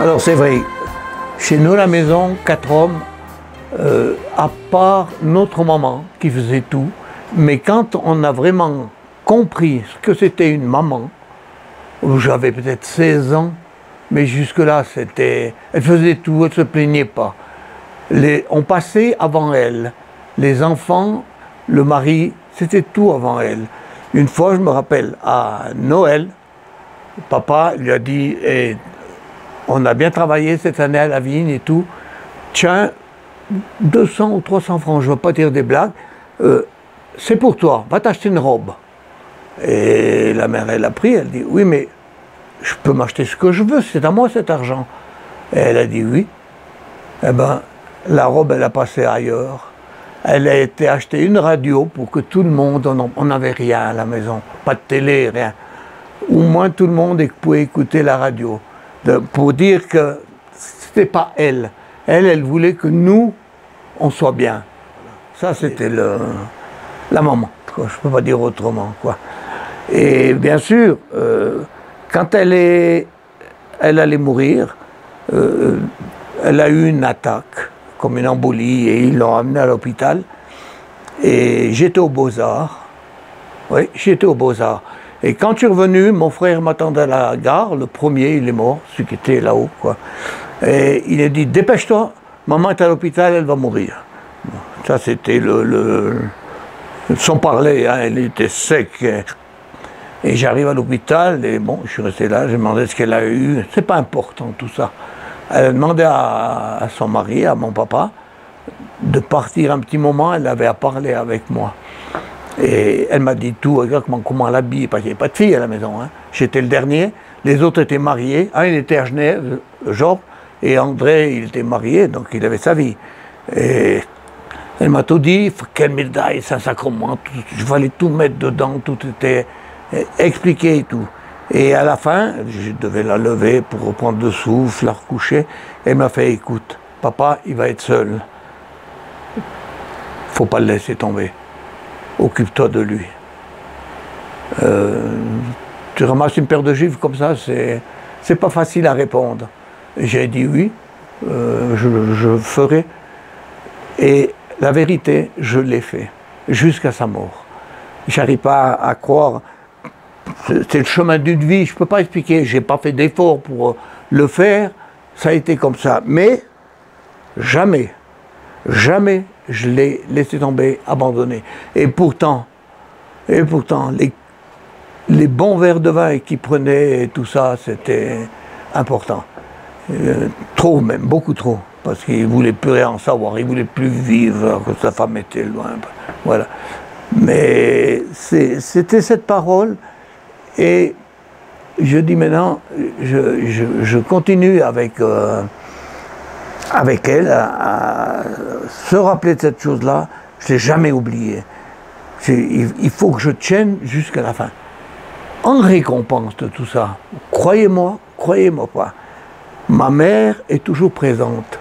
Alors c'est vrai, chez nous la maison, quatre hommes, euh, à part notre maman qui faisait tout, mais quand on a vraiment compris ce que c'était une maman, j'avais peut-être 16 ans, mais jusque-là, c'était. Elle faisait tout, elle ne se plaignait pas. On passait avant elle. Les enfants, le mari, c'était tout avant elle. Une fois, je me rappelle, à Noël, papa lui a dit eh, On a bien travaillé cette année à la vigne et tout. Tiens, 200 ou 300 francs, je ne veux pas dire des blagues, euh, c'est pour toi, va t'acheter une robe. Et la mère, elle a pris, elle dit Oui, mais je peux m'acheter ce que je veux, c'est à moi cet argent. Et elle a dit oui. Eh bien, la robe, elle a passé ailleurs. Elle a été acheter une radio pour que tout le monde, on n'avait rien à la maison, pas de télé, rien. Au moins tout le monde pouvait écouter la radio. Pour dire que c'était pas elle. Elle, elle voulait que nous, on soit bien. Ça, c'était la maman. Je ne peux pas dire autrement. Quoi. Et bien sûr, euh, quand elle, est, elle allait mourir, euh, elle a eu une attaque, comme une embolie, et ils l'ont amenée à l'hôpital. Et j'étais aux Beaux-Arts. Oui, j'étais aux Beaux-Arts. Et quand je suis revenu, mon frère m'attendait à la gare. Le premier, il est mort, celui qui était là-haut. Quoi. Et il a dit Dépêche-toi, maman est à l'hôpital, elle va mourir. Ça, c'était le. Sans parler, hein, elle était sec. Et j'arrive à l'hôpital, et bon, je suis resté là, j'ai demandé ce qu'elle a eu. C'est pas important tout ça. Elle a demandé à, son mari, à mon papa, de partir un petit moment, elle avait à parler avec moi. Et elle m'a dit tout, exactement comment elle habille, parce qu'il n'y avait pas de fille à la maison. Hein. J'étais le dernier, les autres étaient mariés. Un, il était à Genève, Georges, et André, il était marié, donc il avait sa vie. Et elle m'a tout dit, quelle médaille, ça, sacrement, je fallait tout mettre dedans, tout était expliquer et tout. Et à la fin, je devais la lever pour reprendre le souffle, la recoucher. Elle m'a fait écoute, papa, il va être seul. Faut pas le laisser tomber. Occupe-toi de lui. Euh, tu ramasses une paire de gifles comme ça, c'est, pas facile à répondre. J'ai dit oui, euh, je, ferai. Et la vérité, je l'ai fait, jusqu'à sa mort. J'arrive pas à croire c'est le chemin d'une vie, je ne peux pas expliquer, je n'ai pas fait d'effort pour le faire, ça a été comme ça. Mais jamais, jamais je l'ai laissé tomber, abandonné. Et pourtant, et pourtant, les, bons verres de vin qu'il prenait tout ça, c'était important. Euh, trop même, beaucoup trop. Parce qu'il voulait plus rien en savoir, il voulait plus vivre, que sa femme était loin. Voilà. Mais c'était cette parole et je dis maintenant, je, continue avec, euh, avec elle se rappeler de cette chose-là. Je ne l'ai jamais oublié. Il, faut que je tienne jusqu'à la fin. En récompense de tout ça, croyez-moi, croyez-moi pas, ma mère est toujours présente.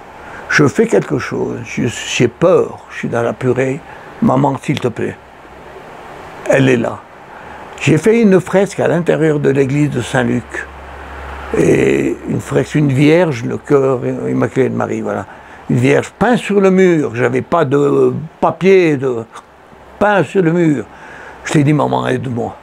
Je fais quelque chose, j'ai peur, je suis dans la purée. Maman, s'il te plaît, elle est là. J'ai fait une fresque à l'intérieur de l'église de Saint-Luc. Et une vierge, le cœur immaculé de Marie, voilà. Une vierge peinte sur le mur. J'avais pas de papier, de peint sur le mur. Je t'ai dit, maman, aide-moi.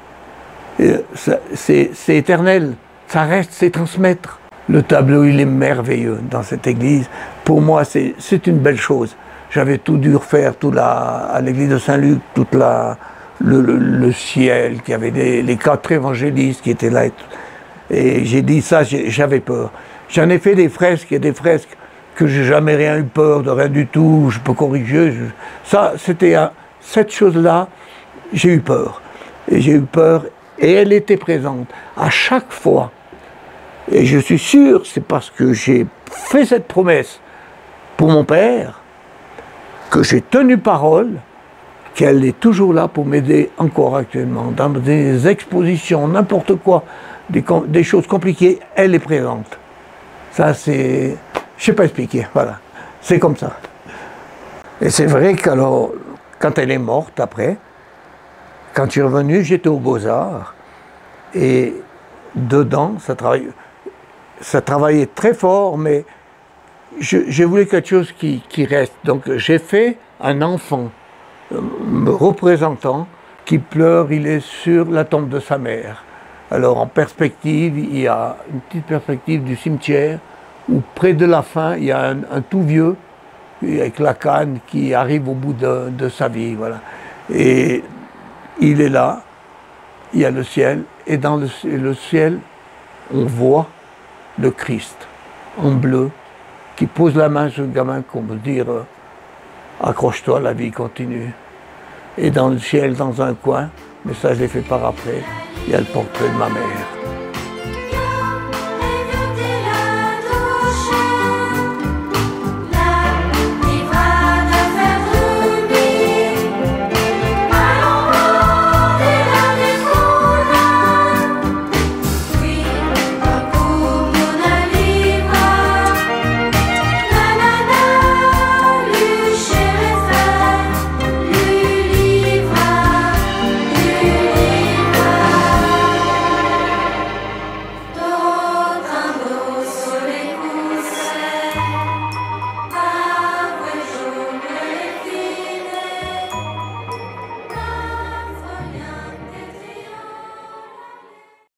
C'est éternel. Ça reste, c'est transmettre. Le tableau, il est merveilleux dans cette église. Pour moi, c'est une belle chose. J'avais tout dû refaire tout la, à l'église de Saint-Luc, toute la, le, ciel, qu'il y avait les quatre évangélistes qui étaient là. J'ai dit ça, j'avais peur. J'en ai fait des fresques, et des fresques que j'ai jamais rien eu peur de rien du tout, je peux corriger. ça, c'était cette chose-là, j'ai eu peur. Et j'ai eu peur, et elle était présente à chaque fois. Et je suis sûr, c'est parce que j'ai fait cette promesse pour mon père que j'ai tenu parole qu'elle est toujours là pour m'aider encore actuellement. Dans des expositions, n'importe quoi, des, choses compliquées, elle est présente. Ça, c'est. Je sais pas expliquer, voilà. C'est comme ça. Et c'est vrai qu'alors, quand elle est morte après, quand je suis revenu, j'étais aux Beaux-Arts. Et dedans, ça travaille. ça travaillait très fort, mais je, voulais quelque chose qui, reste. Donc j'ai fait un enfant euh, me représentant qui pleure, il est sur la tombe de sa mère. Alors en perspective, il y a une petite perspective du cimetière où près de la fin, il y a un, tout vieux avec la canne qui arrive au bout de, sa vie. Et il est là, il y a le ciel, et dans le ciel, on voit le Christ en bleu qui pose la main sur le gamin comme dire euh, accroche-toi, la vie continue. Et dans le ciel, dans un coin, mais ça je l'ai fait par après, il y a le portrait de ma mère.